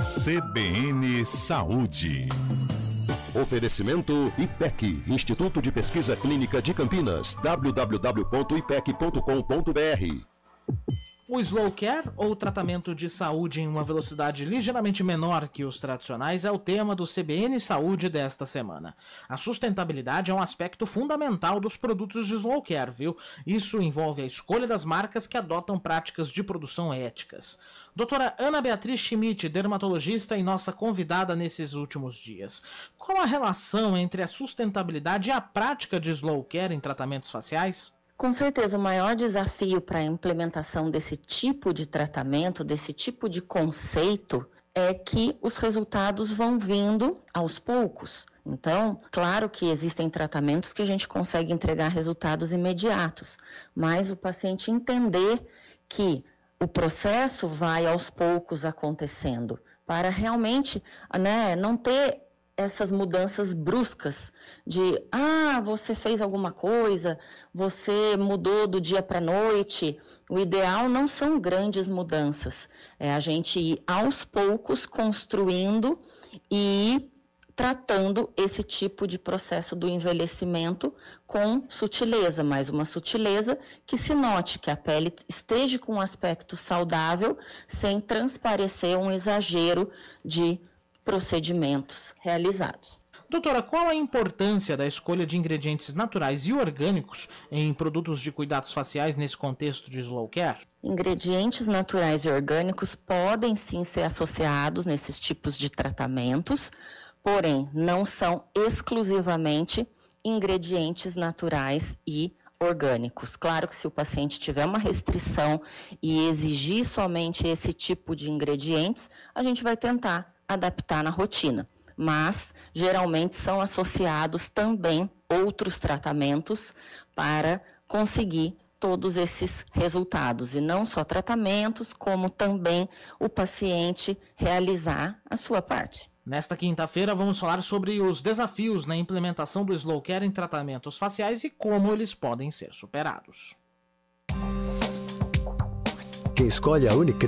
CBN Saúde. Oferecimento IPEC, Instituto de Pesquisa Clínica de Campinas, www.ipec.com.br. O Slow Care, ou tratamento de saúde em uma velocidade ligeiramente menor que os tradicionais, é o tema do CBN Saúde desta semana. A sustentabilidade é um aspecto fundamental dos produtos de Slow Care, viu? Isso envolve a escolha das marcas que adotam práticas de produção éticas. Doutora Ana Beatriz Schmidt, dermatologista e nossa convidada nesses últimos dias. Qual a relação entre a sustentabilidade e a prática de Slow Care em tratamentos faciais? Com certeza, o maior desafio para a implementação desse tipo de tratamento, desse tipo de conceito, é que os resultados vão vindo aos poucos. Então, claro que existem tratamentos que a gente consegue entregar resultados imediatos, mas o paciente entender que o processo vai aos poucos acontecendo para realmente né, não ter essas mudanças bruscas de ah, você fez alguma coisa, você mudou do dia para a noite. O ideal não são grandes mudanças, é a gente ir aos poucos construindo e tratando esse tipo de processo do envelhecimento com sutileza, mas uma sutileza que se note que a pele esteja com um aspecto saudável, sem transparecer um exagero de procedimentos realizados. Doutora, qual a importância da escolha de ingredientes naturais e orgânicos em produtos de cuidados faciais nesse contexto de slow care? Ingredientes naturais e orgânicos podem sim ser associados nesses tipos de tratamentos, porém não são exclusivamente ingredientes naturais e orgânicos. Claro que se o paciente tiver uma restrição e exigir somente esse tipo de ingredientes, a gente vai tentar adaptar na rotina, mas geralmente são associados também outros tratamentos para conseguir todos esses resultados e não só tratamentos, como também o paciente realizar a sua parte. Nesta quinta-feira vamos falar sobre os desafios na implementação do slow care em tratamentos faciais e como eles podem ser superados. Quem escolhe a Unicred